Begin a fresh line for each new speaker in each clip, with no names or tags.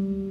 Thank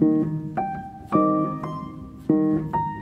you